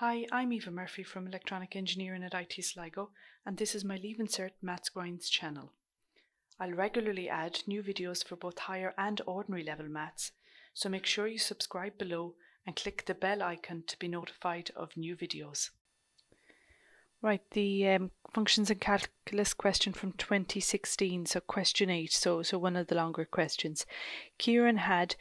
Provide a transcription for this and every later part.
Hi, I'm Eva Murphy from Electronic Engineering at IT Sligo, and this is my Leaving Cert Maths Grinds channel. I'll regularly add new videos for both higher and ordinary level maths, so make sure you subscribe below and click the bell icon to be notified of new videos. Right, the um, functions and calculus question from 2016, so question 8, so, so one of the longer questions. Kieran had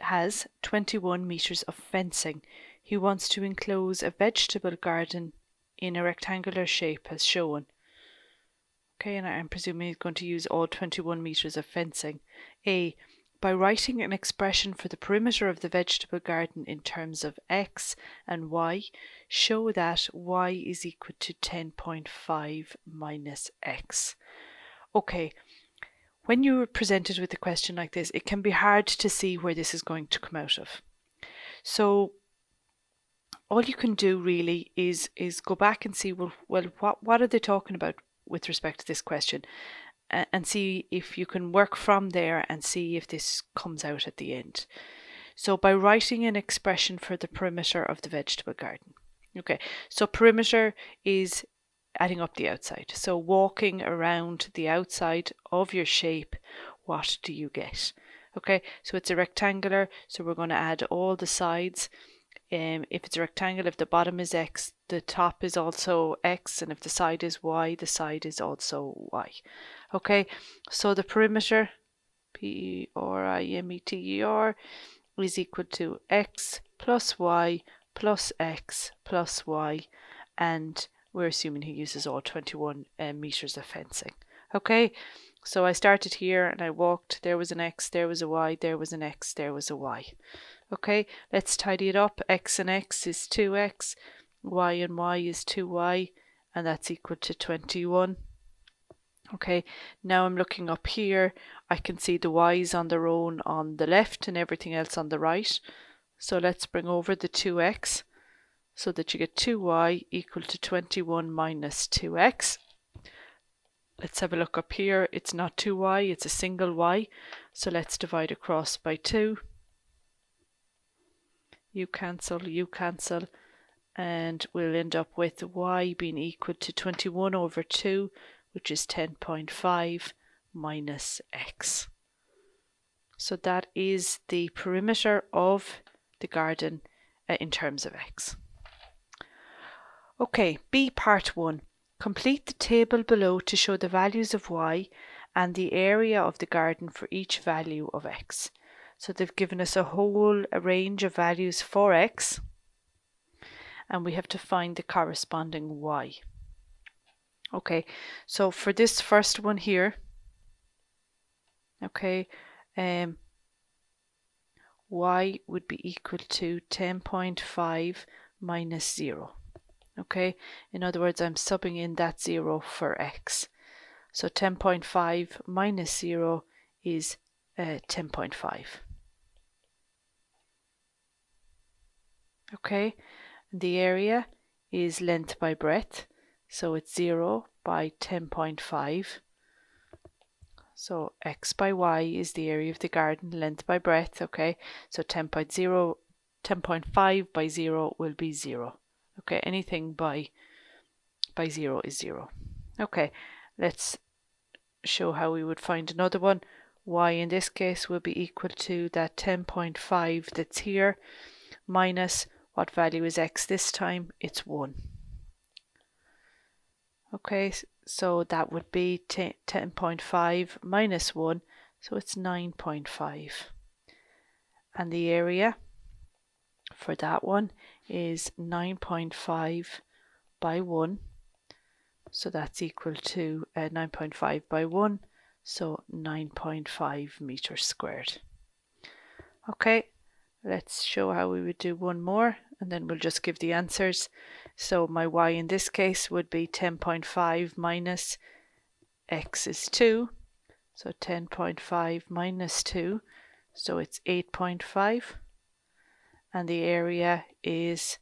has 21 metres of fencing he wants to enclose a vegetable garden in a rectangular shape as shown. Okay, and I'm presuming he's going to use all 21 metres of fencing. A. By writing an expression for the perimeter of the vegetable garden in terms of x and y, show that y is equal to 10.5 minus x. Okay, when you're presented with a question like this, it can be hard to see where this is going to come out of. So all you can do really is is go back and see well well what what are they talking about with respect to this question and see if you can work from there and see if this comes out at the end. So by writing an expression for the perimeter of the vegetable garden. Okay, so perimeter is adding up the outside. So walking around the outside of your shape, what do you get? Okay, so it's a rectangular, so we're going to add all the sides um, if it's a rectangle, if the bottom is x, the top is also x, and if the side is y, the side is also y. Okay, so the perimeter, P-E-R-I-M-E-T-E-R, is equal to x plus y plus x plus y, and we're assuming he uses all 21 uh, meters of fencing. Okay, so I started here and I walked, there was an x, there was a y, there was an x, there was a y. Okay, let's tidy it up. x and x is 2x, y and y is 2y, and that's equal to 21. Okay, now I'm looking up here. I can see the y's on their own on the left and everything else on the right. So let's bring over the 2x so that you get 2y equal to 21 minus 2x. Let's have a look up here. It's not 2y, it's a single y. So let's divide across by 2 you cancel, you cancel, and we'll end up with y being equal to 21 over 2, which is 10.5 minus x. So that is the perimeter of the garden uh, in terms of x. Okay, B part 1. Complete the table below to show the values of y and the area of the garden for each value of x. So they've given us a whole range of values for x and we have to find the corresponding y. Okay, so for this first one here, okay, um, y would be equal to 10.5 minus 0. Okay, in other words, I'm subbing in that 0 for x. So 10.5 minus 0 is uh, 10.5. Okay, the area is length by breadth, so it's 0 by 10.5. So x by y is the area of the garden, length by breadth, okay? So 10.0, 10.5 by 0 will be 0. Okay, anything by by 0 is 0. Okay, let's show how we would find another one. Y in this case will be equal to that 10.5 that's here minus what value is x this time? It's 1. Okay, so that would be 10.5 minus 1, so it's 9.5. And the area for that one is 9.5 by 1, so that's equal to uh, 9.5 by 1, so 9.5 meters squared. Okay, Let's show how we would do one more and then we'll just give the answers. So my y in this case would be 10.5 minus x is 2. So 10.5 minus 2, so it's 8.5. And the area is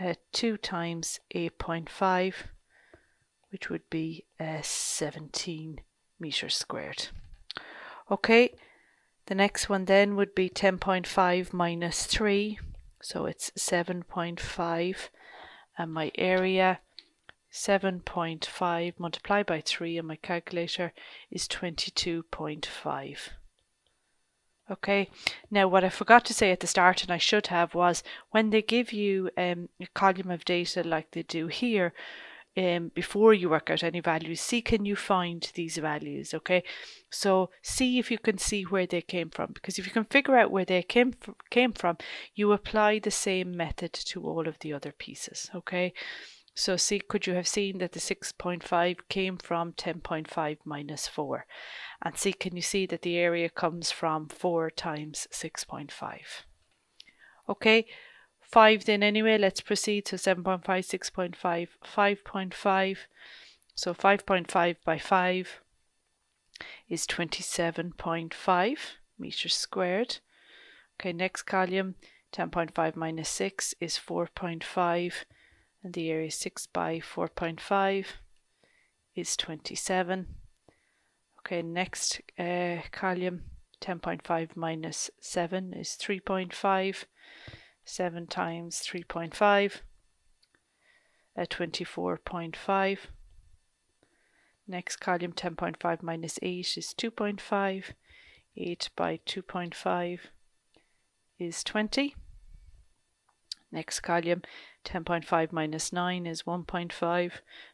uh, 2 times 8.5, which would be uh, 17 meters squared. Okay, the next one then would be 10.5 minus 3, so it's 7.5 and my area 7.5 multiplied by 3 on my calculator is 22.5. Okay, now what I forgot to say at the start and I should have was when they give you um, a column of data like they do here, um, before you work out any values, see can you find these values, okay? So see if you can see where they came from, because if you can figure out where they came, came from, you apply the same method to all of the other pieces, okay? So see, could you have seen that the 6.5 came from 10.5 minus 4? And see, can you see that the area comes from 4 times 6.5? Okay, 5 then anyway, let's proceed. So 7.5, 6.5, 5.5. So 5.5 by 5 is 27.5 meters squared. Okay, next column, 10.5 minus 6 is 4.5 and the area 6 by 4.5 is 27. Okay, next uh, column 10.5 minus 7 is 3.5. 7 times 3.5 at uh, 24.5. Next column 10.5 minus 8 is 2.5. 8 by 2.5 is 20. Next column 10.5 minus 9 is 1.5.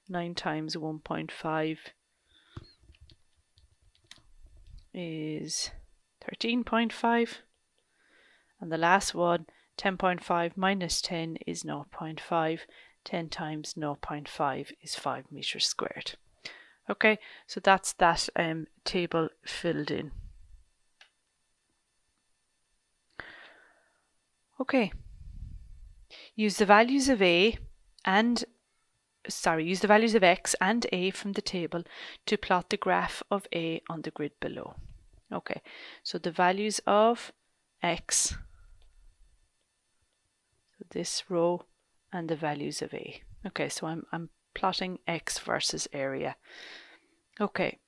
9 times 1.5 is 13.5. And the last one, 10.5 minus 10 is 0.5. 10 times 0.5 is 5 meters squared. Okay, so that's that um, table filled in. Okay. Use the values of A and sorry, use the values of X and A from the table to plot the graph of A on the grid below. Okay, so the values of X, this row, and the values of A. Okay, so I'm, I'm plotting X versus area. Okay,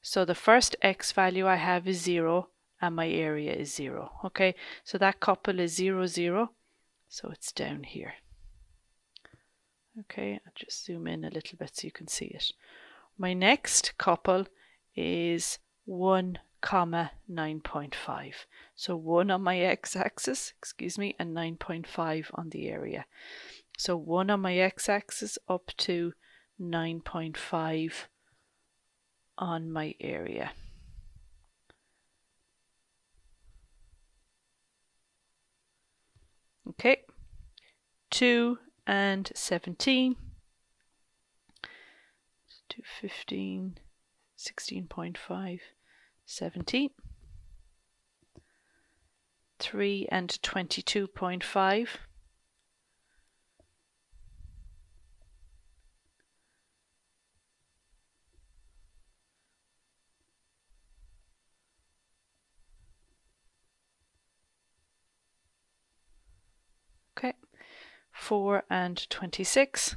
so the first X value I have is 0 and my area is 0. Okay, so that couple is 0, 0. So it's down here. Okay, I'll just zoom in a little bit so you can see it. My next couple is 1 comma 9.5. So 1 on my x-axis, excuse me, and 9.5 on the area. So 1 on my x-axis up to 9.5 on my area. Okay, 2 and 17, 2, 15, 16.5, 17, 3 and 22.5, Okay, 4 and 26.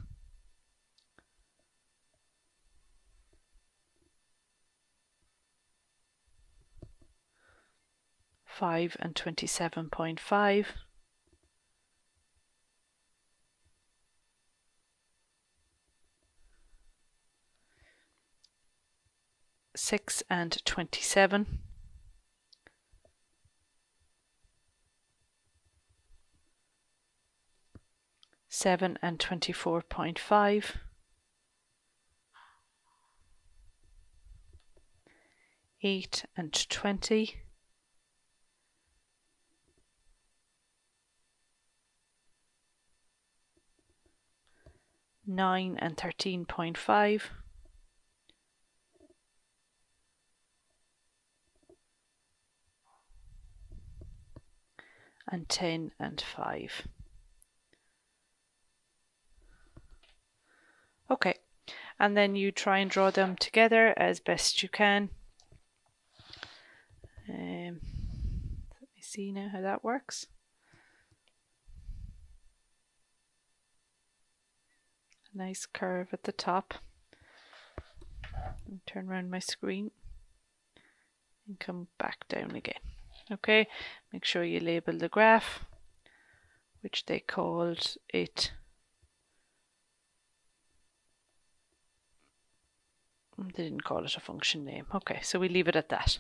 Five and twenty-seven point five. Six and twenty-seven. 7 and 24.5. Eight and twenty, nine and thirteen point five, and ten and five. Okay, and then you try and draw them together as best you can. Um, let me see now how that works. Nice curve at the top. And turn around my screen and come back down again. Okay, make sure you label the graph. which they called it they didn't call it a function name. Okay, so we leave it at that.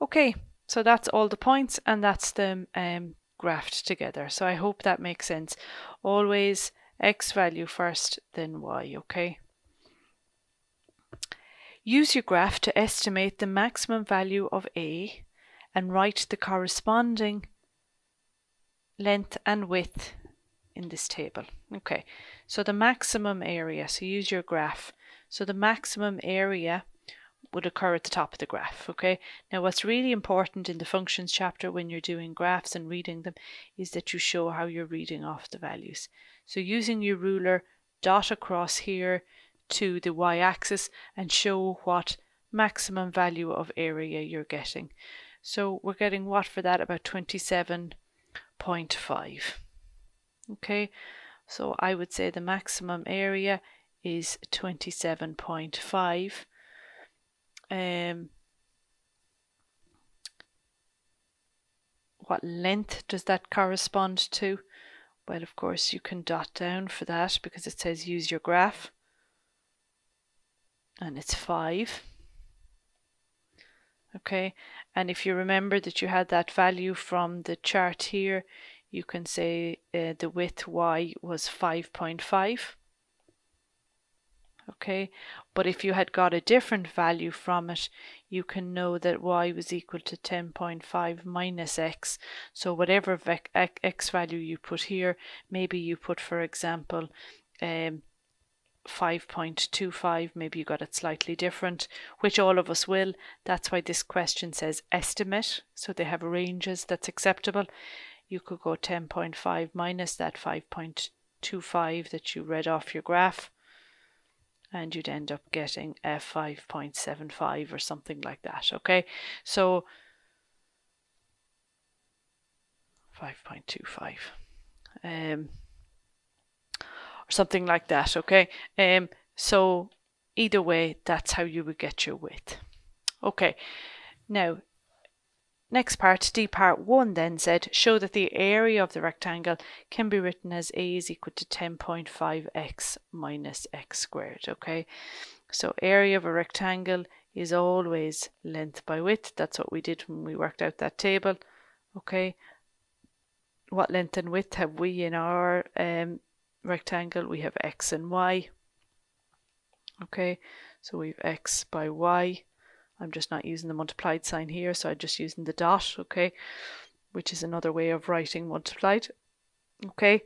Okay, so that's all the points and that's them um, graphed together. So I hope that makes sense. Always x value first, then y, okay? Use your graph to estimate the maximum value of a and write the corresponding length and width in this table. Okay, so the maximum area, so use your graph. So the maximum area would occur at the top of the graph. Okay. Now, what's really important in the functions chapter when you're doing graphs and reading them is that you show how you're reading off the values. So using your ruler, dot across here to the y-axis and show what maximum value of area you're getting. So we're getting what for that? About 27.5. Okay. So I would say the maximum area is 27.5 um, what length does that correspond to? Well, of course, you can dot down for that because it says use your graph. And it's 5. Okay, and if you remember that you had that value from the chart here, you can say uh, the width y was 5.5 okay? But if you had got a different value from it you can know that y was equal to 10.5 minus x. So whatever x value you put here maybe you put for example um, 5.25 maybe you got it slightly different which all of us will. That's why this question says estimate. So they have ranges that's acceptable. You could go 10.5 minus that 5.25 that you read off your graph and you'd end up getting a 5.75 or something like that okay? So 5.25 um or something like that okay? Um so either way that's how you would get your width okay? Now Next part, D part 1 then said, show that the area of the rectangle can be written as A is equal to 10.5x minus x squared, okay? So area of a rectangle is always length by width. That's what we did when we worked out that table, okay? What length and width have we in our um, rectangle? We have x and y, okay? So we've x by y I'm just not using the multiplied sign here, so I'm just using the dot, okay, which is another way of writing multiplied. Okay,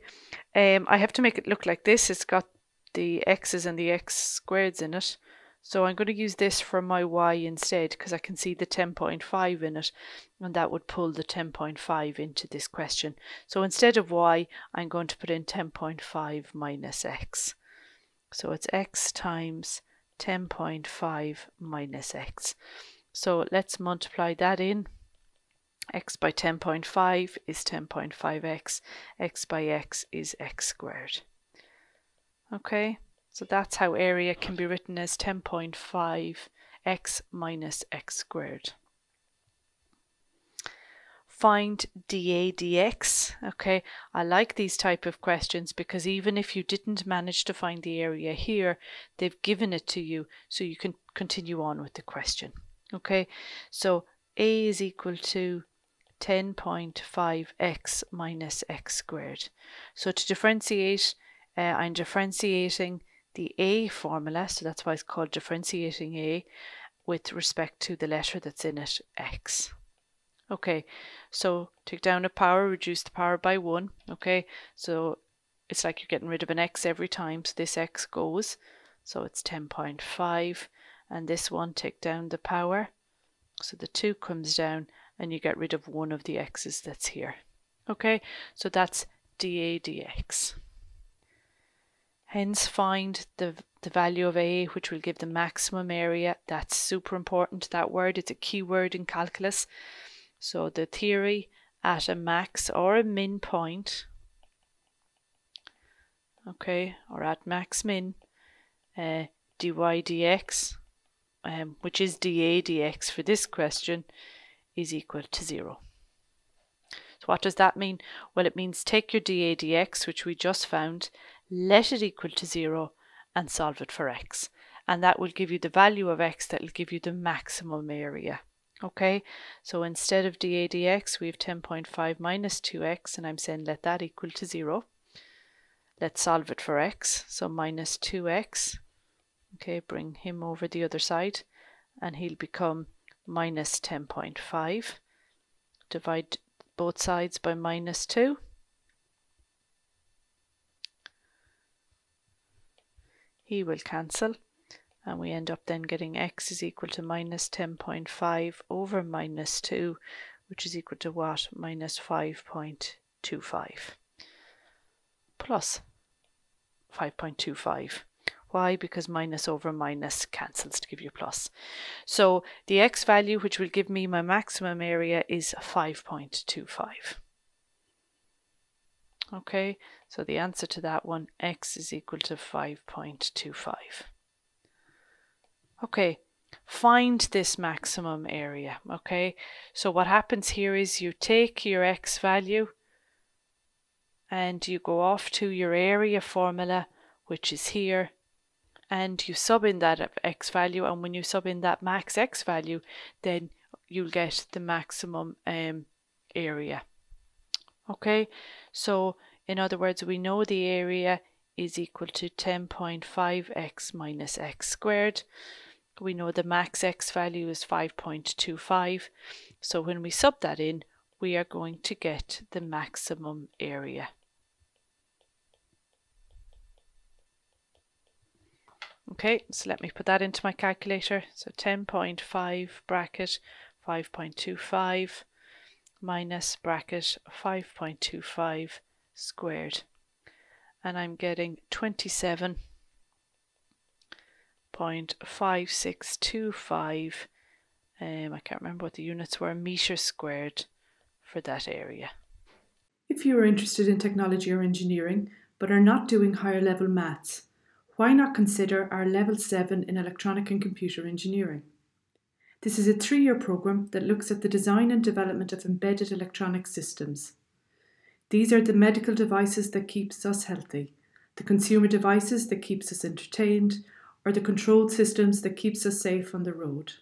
um, I have to make it look like this. It's got the x's and the x squareds in it. So I'm going to use this for my y instead because I can see the 10.5 in it and that would pull the 10.5 into this question. So instead of y, I'm going to put in 10.5 minus x. So it's x times 10.5 minus x. So let's multiply that in. x by 10.5 is 10.5x. x by x is x squared. Okay, so that's how area can be written as 10.5x minus x squared find dA dx. Okay, I like these type of questions because even if you didn't manage to find the area here, they've given it to you so you can continue on with the question. Okay, so A is equal to 10.5x minus x squared. So to differentiate, uh, I'm differentiating the A formula, so that's why it's called differentiating A, with respect to the letter that's in it, x. Okay, so take down a power, reduce the power by 1. Okay, so it's like you're getting rid of an x every time. So this x goes. So it's 10.5. And this one, take down the power. So the 2 comes down and you get rid of one of the x's that's here. Okay, so that's dA dx. Hence find the, the value of A, which will give the maximum area. That's super important, that word. It's a key word in calculus. So the theory at a max or a min point, okay, or at max min, uh, dy dx, um, which is dA dx for this question, is equal to zero. So what does that mean? Well, it means take your dA dx, which we just found, let it equal to 0 and solve it for x. And that will give you the value of x that will give you the maximum area. Okay, so instead of dA dx, we have 10.5 minus 2x, and I'm saying let that equal to 0. Let's solve it for x. So minus 2x. Okay, bring him over the other side, and he'll become minus 10.5. Divide both sides by minus 2. He will cancel and we end up then getting x is equal to minus 10.5 over minus 2 which is equal to what? Minus 5.25 plus 5.25 why? Because minus over minus cancels to give you plus. So the x value, which will give me my maximum area, is 5.25. Okay, so the answer to that one, x is equal to 5.25. Okay, find this maximum area. Okay, so what happens here is you take your x value and you go off to your area formula, which is here, and you sub in that x value and when you sub in that max x value then you'll get the maximum um, area okay so in other words we know the area is equal to 10.5x minus x squared we know the max x value is 5.25 so when we sub that in we are going to get the maximum area Okay, so let me put that into my calculator. So 10.5 bracket 5.25 minus bracket 5.25 squared. And I'm getting 27.5625, um, I can't remember what the units were, meter squared for that area. If you are interested in technology or engineering, but are not doing higher level maths, why not consider our Level 7 in Electronic and Computer Engineering? This is a three year programme that looks at the design and development of embedded electronic systems. These are the medical devices that keeps us healthy, the consumer devices that keeps us entertained, or the controlled systems that keeps us safe on the road.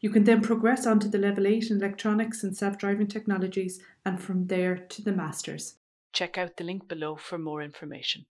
You can then progress on to the level 8 in electronics and self-driving technologies and from there to the masters. Check out the link below for more information.